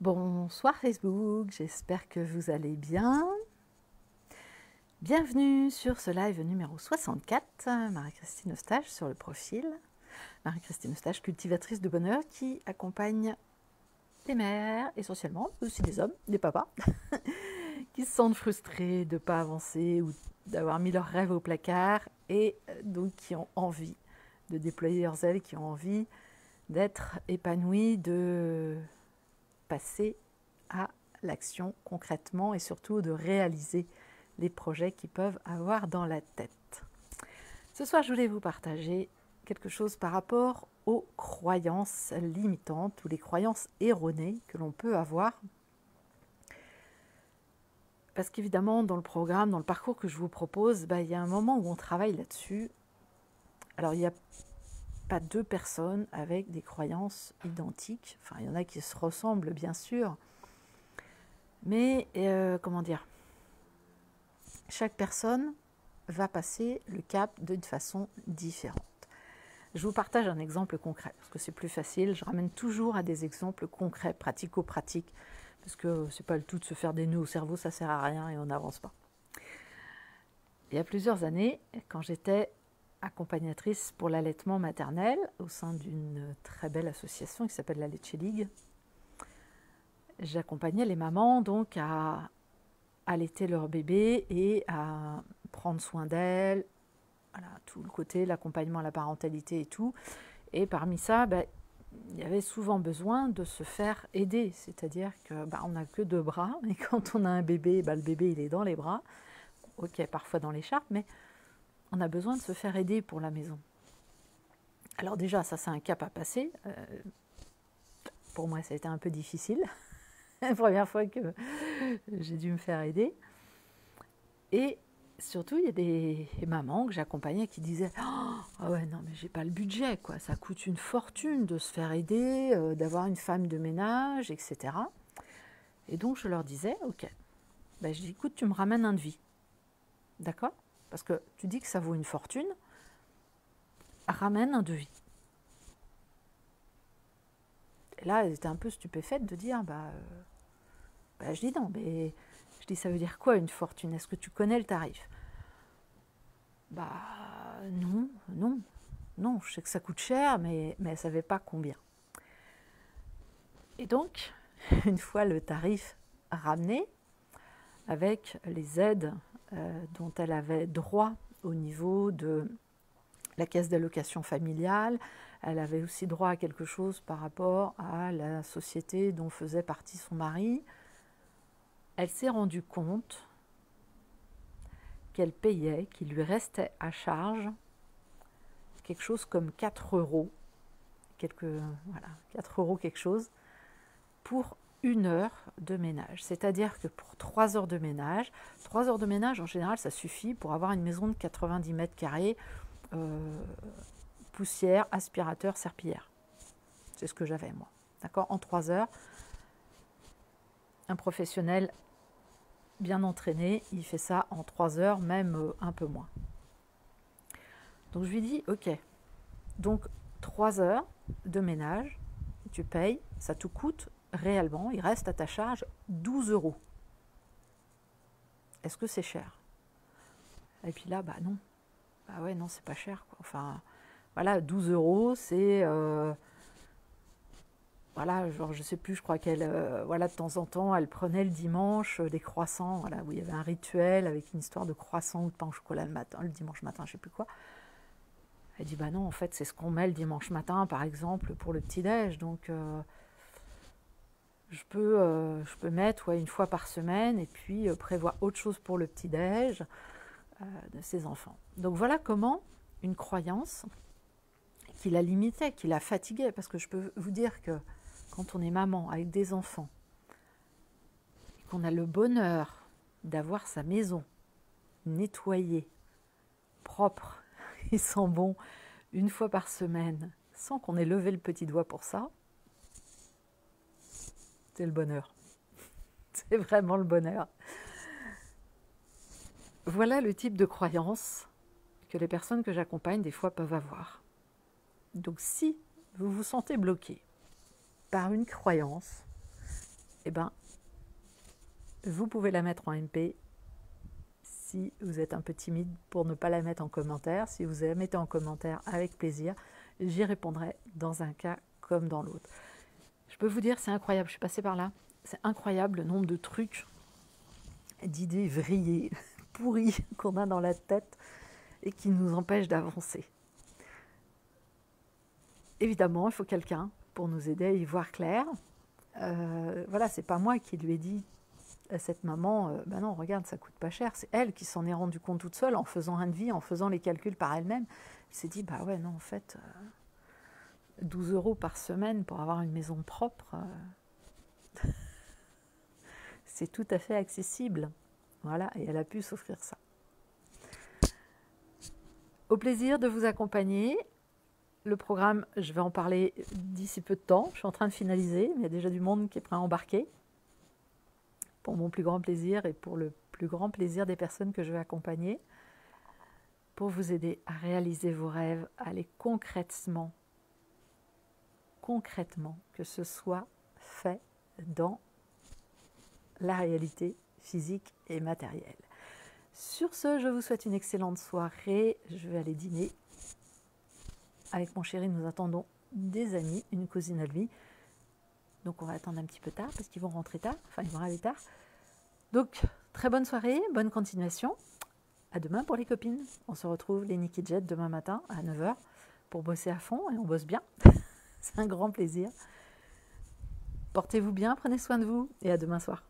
Bonsoir Facebook, j'espère que vous allez bien. Bienvenue sur ce live numéro 64, Marie-Christine Eustache sur le profil. Marie-Christine Eustache, cultivatrice de bonheur qui accompagne les mères essentiellement, aussi des hommes, des papas, qui se sentent frustrés de ne pas avancer ou d'avoir mis leurs rêves au placard et donc qui ont envie de déployer leurs ailes, qui ont envie d'être épanouis, de passer à l'action concrètement et surtout de réaliser les projets qu'ils peuvent avoir dans la tête. Ce soir, je voulais vous partager quelque chose par rapport aux croyances limitantes ou les croyances erronées que l'on peut avoir. Parce qu'évidemment, dans le programme, dans le parcours que je vous propose, bah, il y a un moment où on travaille là-dessus. Alors, il y a pas deux personnes avec des croyances identiques. Enfin, il y en a qui se ressemblent, bien sûr. Mais, euh, comment dire Chaque personne va passer le cap d'une façon différente. Je vous partage un exemple concret, parce que c'est plus facile. Je ramène toujours à des exemples concrets, pratico-pratiques, parce que c'est pas le tout de se faire des nœuds au cerveau, ça sert à rien et on n'avance pas. Il y a plusieurs années, quand j'étais accompagnatrice pour l'allaitement maternel au sein d'une très belle association qui s'appelle la Leche League. J'accompagnais les mamans donc à allaiter leur bébé et à prendre soin d'elles, tout le côté, l'accompagnement à la parentalité et tout. Et parmi ça, ben, il y avait souvent besoin de se faire aider, c'est-à-dire que ben, on n'a que deux bras, et quand on a un bébé, ben, le bébé il est dans les bras, ok parfois dans l'écharpe, mais on a besoin de se faire aider pour la maison. Alors déjà, ça c'est un cap à passer. Euh, pour moi, ça a été un peu difficile. la première fois que j'ai dû me faire aider. Et surtout, il y a des mamans que j'accompagnais qui disaient Ah ouais, non, mais j'ai pas le budget, quoi. Ça coûte une fortune de se faire aider, euh, d'avoir une femme de ménage, etc. Et donc, je leur disais Ok, ben, je dis Écoute, tu me ramènes un devis. D'accord? Parce que tu dis que ça vaut une fortune, ramène un devis. Et là, elle était un peu stupéfaite de dire, bah, euh, bah, je dis non, mais je dis, ça veut dire quoi une fortune? Est-ce que tu connais le tarif? Bah non, non, non, je sais que ça coûte cher, mais, mais elle ne savait pas combien. Et donc, une fois le tarif ramené, avec les aides euh, dont elle avait droit au niveau de la caisse d'allocation familiale. Elle avait aussi droit à quelque chose par rapport à la société dont faisait partie son mari. Elle s'est rendue compte qu'elle payait, qu'il lui restait à charge quelque chose comme 4 euros, quelques, voilà, 4 euros quelque chose, pour une heure de ménage. C'est-à-dire que pour trois heures de ménage, trois heures de ménage en général ça suffit pour avoir une maison de 90 mètres carrés, euh, poussière, aspirateur, serpillière. C'est ce que j'avais moi. D'accord? En trois heures, un professionnel bien entraîné, il fait ça en trois heures, même euh, un peu moins. Donc je lui dis, ok, donc trois heures de ménage, tu payes, ça te coûte réellement, il reste à ta charge 12 euros. Est-ce que c'est cher? Et puis là, bah non. Bah ouais, non, c'est pas cher. Enfin, voilà, 12 euros, c'est. Euh, voilà, genre, je sais plus, je crois qu'elle. Euh, voilà, de temps en temps, elle prenait le dimanche euh, des croissants, voilà, où il y avait un rituel avec une histoire de croissants ou de pain au chocolat le matin, le dimanche matin, je sais plus quoi. Elle dit, bah non, en fait, c'est ce qu'on met le dimanche matin, par exemple, pour le petit-déj. Donc je peux, euh, je peux mettre une fois par semaine et puis euh, prévoir autre chose pour le petit-déj euh, de ses enfants. Donc voilà comment une croyance qui la limitait, qui la fatiguait, parce que je peux vous dire que quand on est maman avec des enfants, et qu'on a le bonheur d'avoir sa maison nettoyée, propre et sans bon une fois par semaine, sans qu'on ait levé le petit doigt pour ça, c'est le bonheur. C'est vraiment le bonheur. Voilà le type de croyance que les personnes que j'accompagne des fois peuvent avoir. Donc si vous vous sentez bloqué par une croyance eh ben, vous pouvez la mettre en MP si vous êtes un peu timide pour ne pas la mettre en commentaire. Si vous la mettez en commentaire avec plaisir, j'y répondrai dans un cas comme dans l'autre. Peux vous dire, c'est incroyable, je suis passée par là, c'est incroyable le nombre de trucs, d'idées vrillées, pourries qu'on a dans la tête et qui nous empêchent d'avancer. Évidemment, il faut quelqu'un pour nous aider à y voir clair. Euh, voilà, c'est pas moi qui lui ai dit à cette maman, euh, bah non, regarde, ça coûte pas cher. C'est elle qui s'en est rendue compte toute seule en faisant un devis, en faisant les calculs par elle-même. Elle s'est dit, bah ouais, non, en fait, 12 euh, euros par semaine pour avoir une maison propre, euh, c'est tout à fait accessible. Voilà, et elle a pu s'offrir ça. Au plaisir de vous accompagner. Le programme, je vais en parler d'ici peu de temps. Je suis en train de finaliser, mais il y a déjà du monde qui est prêt à embarquer pour mon plus grand plaisir et pour le plus grand plaisir des personnes que je vais accompagner, pour vous aider à réaliser vos rêves, à aller concrètement, concrètement, que ce soit fait dans la réalité physique et matérielle. Sur ce, je vous souhaite une excellente soirée. Je vais aller dîner. Avec mon chéri, nous attendons des amis, une cousine à lui. Donc on va attendre un petit peu tard parce qu'ils vont rentrer tard, enfin ils vont arriver tard. Donc très bonne soirée, bonne continuation. À demain pour les copines. On se retrouve les Nicky Jet demain matin à 9h pour bosser à fond et on bosse bien. C'est un grand plaisir. Portez-vous bien, prenez soin de vous et à demain soir.